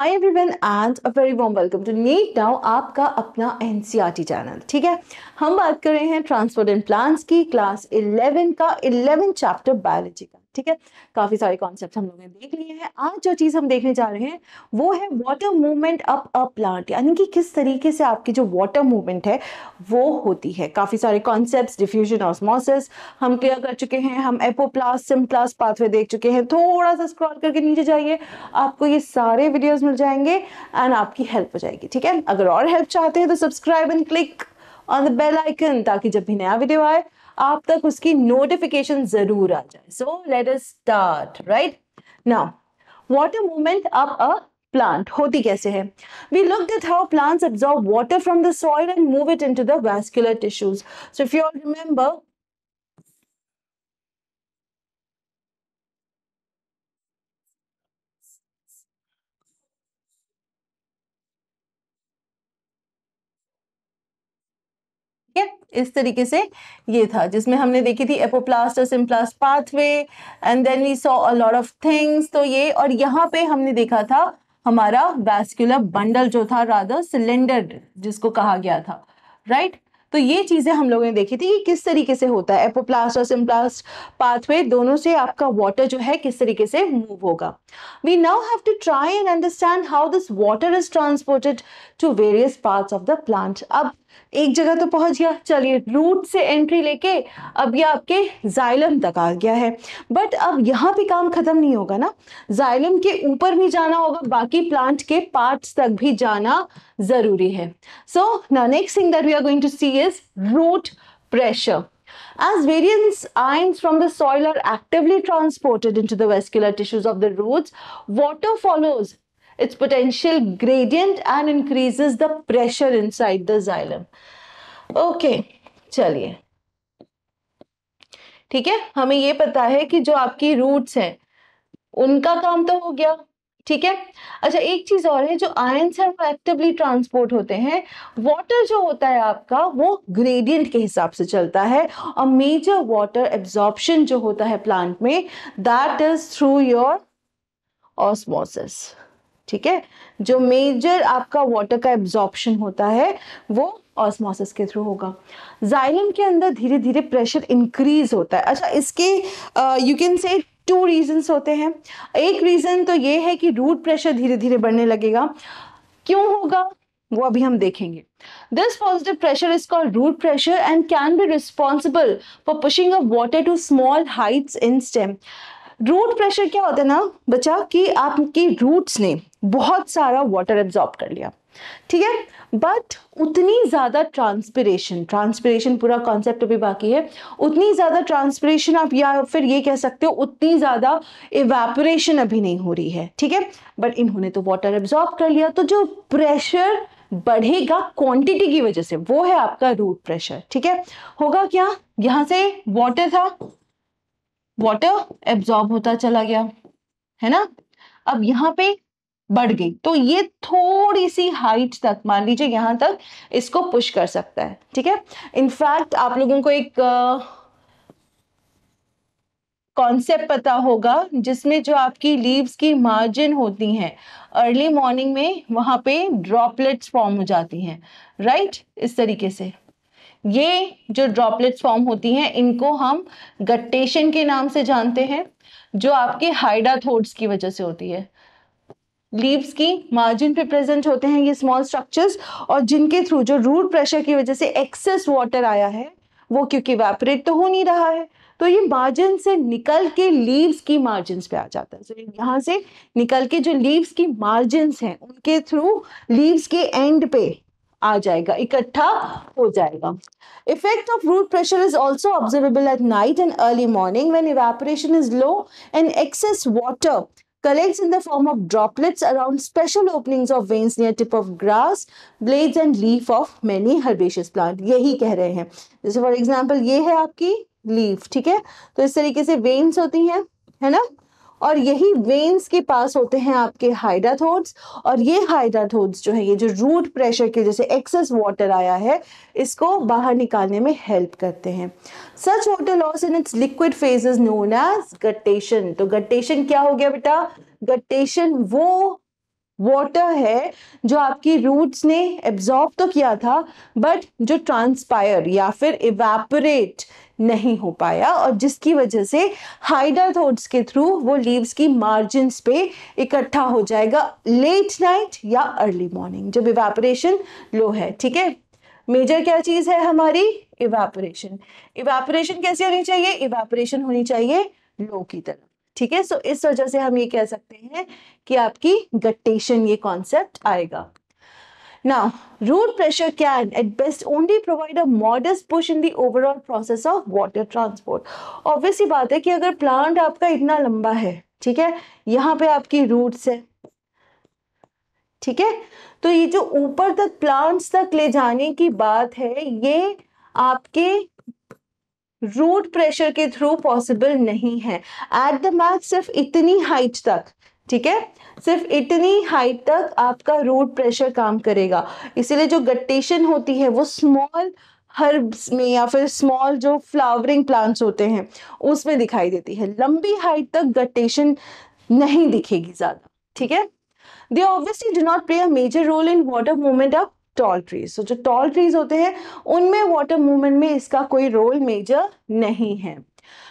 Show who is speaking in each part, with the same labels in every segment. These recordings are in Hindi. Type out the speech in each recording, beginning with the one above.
Speaker 1: Hi everyone and a very warm welcome to NEET now आपका अपना एनसीईआरटी चैनल ठीक है? हम बात कर रहे हैं ट्रांसपोर्ट एंड प्लान्स की क्लास 11 का 11 चैप्टर बायोलॉजी का। ठीक है? काफ़ी सारे कॉन्सेप्ट हम लोगों ने देख लिए हैं। आज जो चीज़ हम देखने जा रहे हैं, वो है water movement up a plant यानी कि किस तरीके से आपकी जो वाटर मूवमेंट है, वो होती है। काफ़ी सारे कॉन्सेप्ट डिफ्यूजन ऑस्मोसिस हम क्लियर कर चुके हैं। हम एपोप्लास सिम्प्लास पाथवे देख चुके हैं। थोड़ा सा स्क्रॉल करके नीचे जाइए, आपको ये सारे वीडियोज़ मिल जाएँगे एंड आपकी हेल्प हो जाएगी, ठीक है? अगर और हेल्प चाहते हैं तो subscribe and click on the bell icon ताकि जब भी नया वीडियो आए आप तक उसकी नोटिफिकेशन ज़रूर आ जाए। So let us start right now water movement up a plant होती कैसे है? We look at how plants absorb water from the soil and move it into the vascular tissues so if you all remember इस तरीके से ये था, जिसमें हमने देखी थी apoplast symplast pathway and then we saw a lot of things तो ये, और यहाँ पे हमने देखा था हमारा वैस्कुलर बंडल जो था रादर सिलेंडर जिसको कहा गया था राइट right? तो ये चीज़ें हम लोगों ने देखी थी कि किस तरीके से होता है एपोप्लास्ट और सिम्प्लास्ट पाथवे, दोनों से आपका वाटर जो है किस तरीके से मूव होगा। We now have to try and understand how this water is transported to various parts of the plant अब एक जगह तो पहुँच गया। चलिए रूट से एंट्री लेके अब ये आपके जाइलम तक आ गया है। बट अब यहाँ पे काम खत्म नहीं होगा ना। जाइलम के ऊपर भी जाना होगा बाकी प्लांट के पार्ट्स तक भी जाना ज़रूरी है। सो ना next thing that we are going to see is root pressure. As various ions from the soil are actively transported into the vascular tissues of the roots, water follows its potential gradient and increases the pressure inside the xylem. Okay, चलिए। ठीक है? हमें ये पता है कि जो आपकी रूट्स हैं उनका काम तो हो गया। ठीक है? अच्छा एक चीज़ और है जो आयंस है वो एक्टिवली ट्रांसपोर्ट होते हैं। वाटर जो होता है आपका वो ग्रेडियंट के हिसाब से चलता है। और मेजर वाटर एब्जॉर्प्शन जो होता है प्लांट में that is through your osmosis ठीक है? जो मेजर आपका वाटर का एब्जॉर्प्शन होता है, वो ऑस्मोसिस के थ्रू होगा। जाइलम के अंदर धीरे धीरे प्रेशर इंक्रीज होता है। अच्छा इसके you can say two reasons होते हैं। एक रीजन तो ये है कि रूट प्रेशर धीरे धीरे बढ़ने लगेगा। क्यों होगा? वो अभी हम देखेंगे। This positive pressure is called root pressure and can be responsible for pushing a water to small heights in stem root pressure क्या होता है ना, बच्चा, कि आपकी रूट्स ने बहुत सारा वाटर एब्जॉर्ब कर लिया। ठीक है? बट उतनी ज़्यादा ट्रांसपिरेशन ट्रांसपिरेशन पूरा कॉन्सेप्ट अभी बाकी है। उतनी ज़्यादा ट्रांसपिरेशन आप या फिर ये कह सकते हो, उतनी ज़्यादा इवेपोरेशन अभी नहीं हो रही है। ठीक है? बट इन्होंने तो वाटर एब्जॉर्ब कर लिया। तो जो प्रेशर बढ़ेगा क्वांटिटी की वजह से, वो है आपका रूट प्रेशर ठीक है? होगा क्या? यहाँ से वाटर था। वाटर एब्जॉर्ब होता चला गया है ना? अब यहाँ पे बढ़ गई तो ये थोड़ी सी हाइट तक मान लीजिए यहाँ तक इसको पुश कर सकता है ठीक है? इनफैक्ट आप लोगों को एक कॉन्सेप्ट uh, पता होगा जिसमें जो आपकी लीव्स की मार्जिन होती हैं अर्ली मॉर्निंग में वहाँ पे ड्रॉपलेट्स फॉर्म हो जाती हैं राइट इस तरीके से। ये जो ड्रॉपलेट्स फॉर्म होती हैं इनको हम गट्टेशन के नाम से जानते हैं जो आपके हाइडाथोड्स की वजह से होती है। लीव्स की मार्जिन पे प्रेजेंट होते हैं ये स्मॉल स्ट्रक्चर्स और जिनके थ्रू जो रूट प्रेशर की वजह से एक्सेस वाटर आया है वो क्योंकि वैपरेट तो हो नहीं रहा है तो ये मार्जिन से निकल के लीव्स की मार्जिन पे आ जाता है। So, यहाँ से निकल के जो लीव्स की मार्जिन हैं उनके थ्रू लीव्स के एंड पे आ जाएगा इकट्ठा हो जाएगा। Effect of root pressure is also observable at night and early morning when evaporation is low and excess water collects in the form of droplets around special openings of veins near tip of grass, blades and leaf of many herbaceous plant. यही कह रहे हैं। जैसे फॉर एग्ज़ाम्पल ये है आपकी लीफ ठीक है? तो इस तरीके से वेन्स होती हैं है ना? और यही वेन्स के पास होते हैं आपके हाइड्राथोड्स और ये हाइड्राथोड्स जो है, ये जो रूट प्रेशर के जैसे एक्सेस वाटर आया है, इसको बाहर निकालने में हेल्प करते हैं। Such water loss in its liquid phase is known as guttation तो गटेशन क्या हो गया बेटा? गटेशन वो वाटर है, जो आपकी रूट्स ने एब्जॉर्ब तो किया था बट जो ट्रांसपायर या फिर इवेपोरेट नहीं हो पाया और जिसकी वजह से हाइड्राथोड्स के थ्रू वो लीव्स की मार्जिन पे इकट्ठा हो जाएगा लेट नाइट या अर्ली मॉर्निंग जब इवेपोरेशन लो है, ठीक है? मेजर क्या चीज़ है हमारी? इवेपोरेशन इवेपोरेशन कैसे होनी चाहिए? इवेपोरेशन होनी चाहिए लो की तरफ़। ठीक है? सो इस वजह से हम ये कह सकते हैं कि आपकी गट्टेशन ये कॉन्सेप्ट आएगा। Now, root pressure can at best only provide a modest push in the overall process of water transport. Obviously बात है कि अगर प्लांट आपका इतना लंबा है ठीक है? यहाँ पे आपकी रूट्स है। ठीक है? तो ये जो ऊपर तक प्लांट्स तक ले जाने की बात है ये आपके रूट प्रेशर के थ्रू पॉसिबल नहीं है। एट द मैक्स सिर्फ़ इतनी हाइट तक, ठीक है? सिर्फ़ इतनी हाइट तक आपका रूट प्रेशर काम करेगा। इसीलिए जो गट्टेशन होती है, वो स्मॉल हर्ब्स में या फिर स्मॉल जो फ्लावरिंग प्लांट्स होते हैं, उसमें दिखाई देती है। लंबी हाइट तक गट्टेशन नहीं दिखेगी ज़्यादा, ठीक है? They obviously do not play a major role in water movement of tall trees तो जो टॉल ट्रीज होते हैं उनमें वाटर मूवमेंट में इसका कोई रोल मेजर नहीं है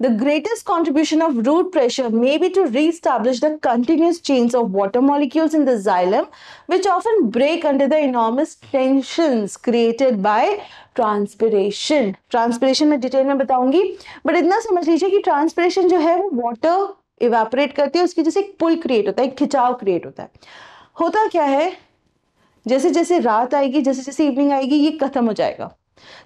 Speaker 1: The greatest contribution of root pressure may be to re-establish the continuous chains of water molecules in the xylem, which often break under the enormous tensions created by transpiration. Transpiration में डिटेल में बताऊँगी बट इतना समझ लीजिए कि ट्रांसपिरेशन जो है वो वाटर इवेपोरेट करती है उसकी जैसे एक पुल क्रिएट होता है एक खिंचाव क्रिएट होता है होता क्या है जैसे जैसे रात आएगी, जैसे जैसे इवनिंग आएगी, ये खत्म हो जाएगा।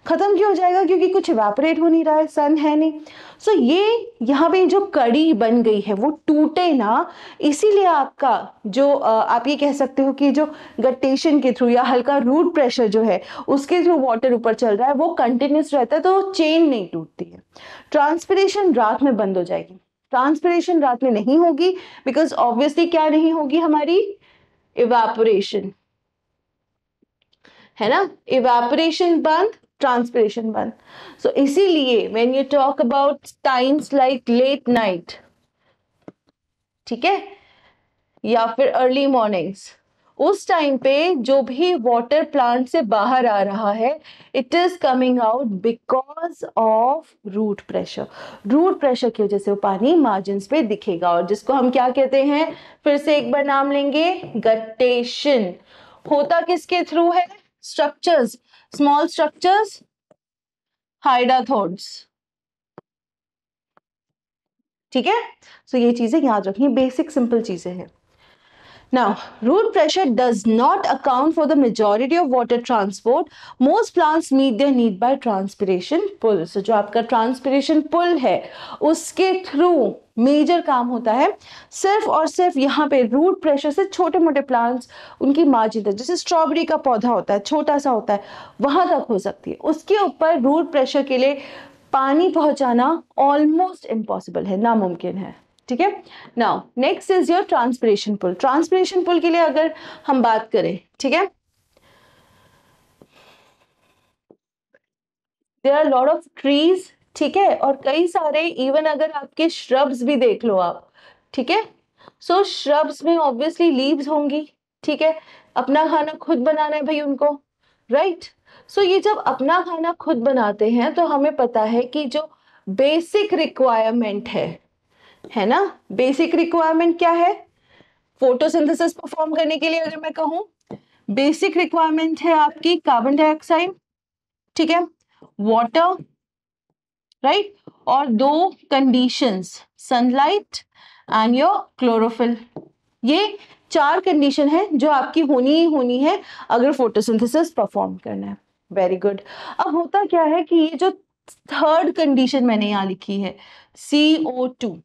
Speaker 1: खत्म क्यों हो जाएगा? क्योंकि कुछ इवेपोरेट हो नहीं रहा है सन है नहीं। सो ये यहाँ पे जो कड़ी बन गई है, वो टूटे ना, इसीलिए आपका जो आप ये कह सकते हो कि जो गटेशन के थ्रू या हल्का रूट प्रेशर जो है, उसके थ्रू वाटर ऊपर चल रहा है, वो कंटिन्यूस रहता है तो चेन नहीं टूटती है। ट्रांसपिरेशन रात में बंद हो जाएगी। ट्रांसपिरेशन रात में नहीं होगी बिकॉज़ ऑब्वियसली क्या नहीं होगी हमारी? इवेपोरेशन है ना? इवेपोरेशन बंद ट्रांसपिरेशन बंद. सो इसीलिए when you talk about times like late night ठीक है? या फिर अर्ली मॉर्निंग्स उस टाइम पे जो भी वाटर प्लांट से बाहर आ रहा है it is coming out because of root pressure root pressure की वजह से वो पानी मार्जिन पे दिखेगा और जिसको हम क्या कहते हैं? फिर से एक बार नाम लेंगे गट्टेशन होता किसके थ्रू है? Structures, small structures हाइडाथोड्स ठीक है? सो ये चीज़ें याद रखनी बेसिक सिंपल चीज़ें हैं। Now, root pressure does not account for the majority of water transport. Most plants meet their need by transpiration pull. So, जो आपका transpiration pull है उसके through मेजर काम होता है सिर्फ़ और सिर्फ़ यहाँ पे रूट प्रेशर से छोटे मोटे प्लांट्स उनकी मार्जिन तक जैसे स्ट्रॉबेरी का पौधा होता है छोटा सा होता है वहाँ तक हो सकती है उसके ऊपर रूट प्रेशर के लिए पानी पहुंचाना ऑलमोस्ट इम्पॉसिबल है नामुमकिन है ठीक है? Now next is your transpiration pull transpiration pull के लिए अगर हम बात करें ठीक है? There are lot of trees ठीक है? और कई सारे इवन अगर आपके श्रब्स भी देख लो आप ठीक है? सो श्रब्स में ऑब्वियसली लीव्स होंगी ठीक है? अपना खाना खुद बनाना है भाई उनको राइट right? सो so, ये जब अपना खाना खुद बनाते हैं तो हमें पता है कि जो बेसिक रिक्वायरमेंट है है ना? बेसिक रिक्वायरमेंट क्या है? फोटोसिंथेसिस परफॉर्म करने के लिए अगर मैं कहूँ बेसिक रिक्वायरमेंट है आपकी कार्बन डाइऑक्साइड ठीक है? वाटर राइट और दो conditions sunlight and your chlorophyll ये चार कंडीशन है जो आपकी होनी ही होनी है अगर फोटोसिंथेसिस परफॉर्म करना है। वेरी गुड अब होता क्या है कि ये जो थर्ड कंडीशन मैंने यहाँ लिखी है C O two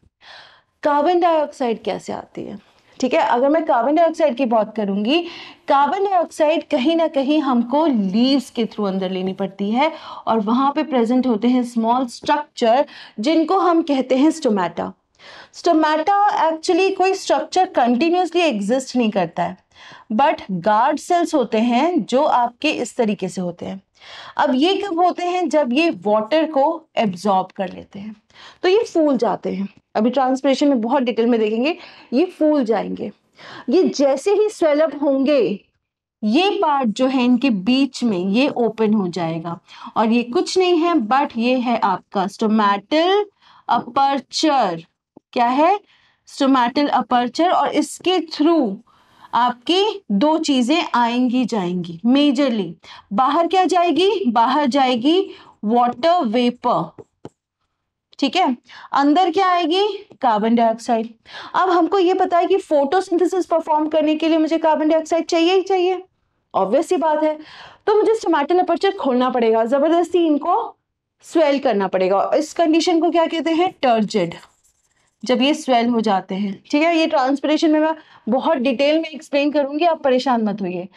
Speaker 1: carbon dioxide कैसे आती है? ठीक है, अगर मैं कार्बन डाइऑक्साइड की बात करूँगी कार्बन डाइऑक्साइड कहीं ना कहीं हमको लीव्स के थ्रू अंदर लेनी पड़ती है और वहाँ पे प्रेजेंट होते हैं स्मॉल स्ट्रक्चर जिनको हम कहते हैं स्टोमेटा स्टोमेटा एक्चुअली कोई स्ट्रक्चर कंटिन्यूसली एग्जिस्ट नहीं करता है बट गार्ड सेल्स होते हैं जो आपके इस तरीके से होते हैं. अब ये कब होते हैं? जब ये वाटर को एब्जॉर्ब कर लेते हैं। तो ये फूल जाते हैं। अभी ट्रांसपरेशन में बहुत डिटेल में देखेंगे। ये फूल जाएँगे। ये जैसे ही स्वेलअप होंगे, ये पार्ट जो है इनके बीच में, ये ओपन हो जाएगा। और ये कुछ नहीं है बट ये है आपका स्टोमैटल अपर्चर क्या है? स्टोमैटल अपर्चर और इसके थ्रू आपकी दो चीज़ें आएँगी जाएँगी। मेजरली बाहर क्या जाएगी? बाहर जाएगी वाटर वेपर ठीक है? अंदर क्या आएगी? कार्बन डाइऑक्साइड अब हमको ये पता है कि फोटोसिंथेसिस परफॉर्म करने के लिए मुझे कार्बन डाइऑक्साइड चाहिए ही चाहिए। ऑब्वियस ही बात है। तो मुझे स्टोमेटल अपर्चर खोलना पड़ेगा। ज़बरदस्ती इनको स्वेल करना पड़ेगा। इस कंडीशन को क्या कहते हैं? टर्जिड जब ये स्वेल हो जाते हैं। ठीक है, ये ट्रांसपरेशन में मैं बहुत डिटेल में एक्सप्लेन करूँगी, आप परेशान मत होइए।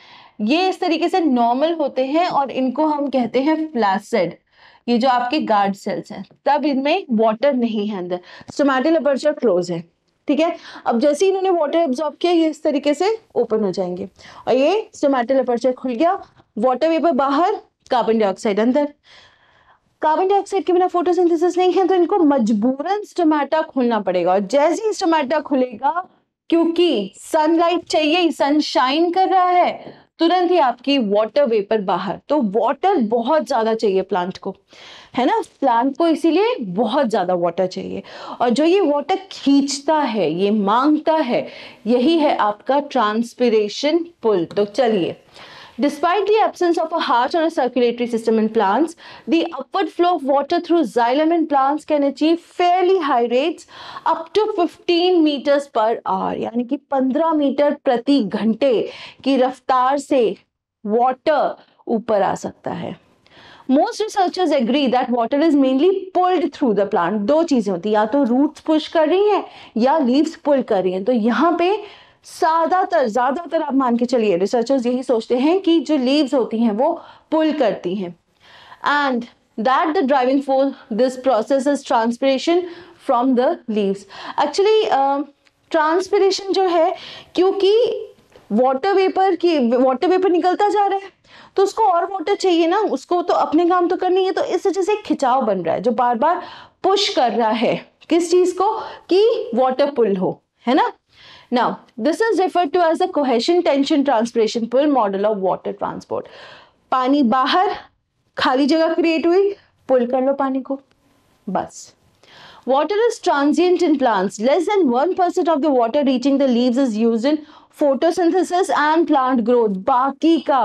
Speaker 1: ये इस तरीके से नॉर्मल होते हैं और इनको हम कहते हैं फ्लैसिड ये जो आपके गार्ड सेल्स हैं, तब इनमें वाटर नहीं है अंदर। स्टोमेटल अपर्चर क्लोज है। ठीक है, अब जैसे ही इन्होंने वाटर एब्जॉर्ब किया, ये इस तरीके से ओपन हो जाएँगे। और ये स्टोमेटल अपर्चर खुल गया वाटर वेपर बाहर कार्बन डाइऑक्साइड अंदर। कार्बन डाइऑक्साइड के बिना फोटोसिंथेसिस नहीं है तो इनको मजबूरन स्टोमेटा खोलना पड़ेगा। और जैसे ही स्टोमेटा खुलेगा, क्योंकि सनलाइट चाहिए सनशाइन कर रहा है, तुरंत ही आपकी वाटर वेपर बाहर। तो वाटर बहुत ज़्यादा चाहिए प्लांट को, है ना? प्लांट को इसीलिए बहुत ज़्यादा वाटर चाहिए। और जो ये वाटर खींचता है, ये माँगता है, यही है आपका ट्रांसपिरेशन पुल तो चलिए Despite the absence of a heart or a circulatory system in plants, the upward flow of water through xylem in plants can achieve fairly high rates up to 15 meters per hour यानी कि 15 मीटर प्रति घंटे की रफ्तार से वाटर ऊपर आ सकता है Most researchers agree that water is mainly pulled through the plant. दो चीज़ें होती है या तो रूट्स पुश कर रही हैं या लीव्स पुल कर रही हैं तो यहाँ पे ज़्यादातर ज़्यादातर आप मान के चलिए रिसर्चर्स यही सोचते हैं कि जो लीव्स होती हैं, वो पुल करती हैं। And that the driving force this process is transpiration from the leaves actually transpiration जो है, क्योंकि वाटर वेपर की वाटर वेपर निकलता जा रहा है तो उसको और वाटर चाहिए ना, उसको तो अपने काम तो करनी है तो इस वजह से खिंचाव बन रहा है, जो बार बार पुश कर रहा है, किस चीज़ को? कि वाटर पुल हो, है ना? Now, this is referred to as the cohesion tension transpiration pull model of water transport. पानी बाहर खाली जगह क्रिएट हुई पुल कर लो पानी को बस Water is transient in plants. Less than 1% of the water reaching the leaves is used in photosynthesis and plant growth. बाकी का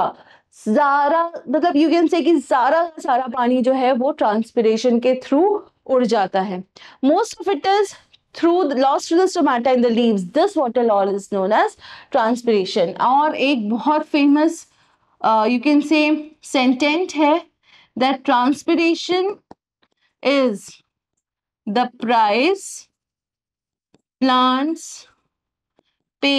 Speaker 1: सारा मतलब यू कैन से कि सारा सारा पानी जो है वो ट्रांसपिरेशन के थ्रू उड़ जाता है most of it is through lost to the stomata in the leaf this water loss is known as transpiration और एक बहुत famous you can say sentence है that transpiration is the price plants pay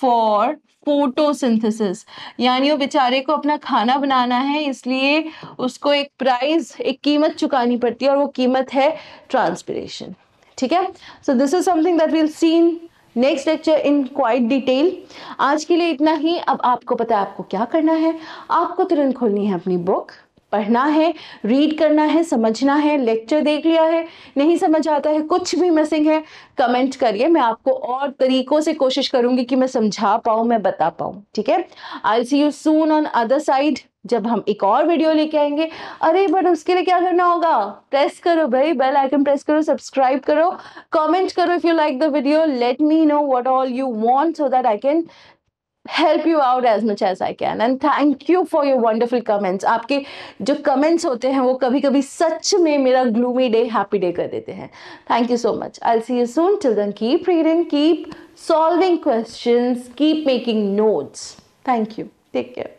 Speaker 1: for photosynthesis यानी वो बेचारे को अपना खाना बनाना है, इसलिए उसको एक प्राइज एक कीमत चुकानी पड़ती है और वो कीमत है ट्रांसपिरेशन ठीक है? So this is something that will seen next lecture in quite detail आज के लिए इतना ही। अब आपको पता है आपको क्या करना है। आपको तुरंत खोलनी है अपनी बुक पढ़ना है रीड करना है, समझना है लेक्चर देख लिया है। नहीं समझ आता है, कुछ भी मिसिंग है कमेंट करिए। मैं आपको और तरीकों से कोशिश करूँगी कि मैं समझा पाऊँ, मैं बता पाऊँ। ठीक है? I see you soon on other side जब हम एक और वीडियो लेके आएँगे, अरे बट उसके लिए क्या करना होगा? प्रेस करो भाई बेल आइकन प्रेस करो सब्सक्राइब करो कमेंट करो if you like the video let me know what all you want so that I can help you out as much as I can and thank you for your wonderful comments आपके जो कमेंट्स होते हैं, वो कभी कभी सच में मेरा ग्लूमी डे हैप्पी डे कर देते हैं। Thank you so much I see you soon till then keep reading keep solving questions keep making notes thank you take care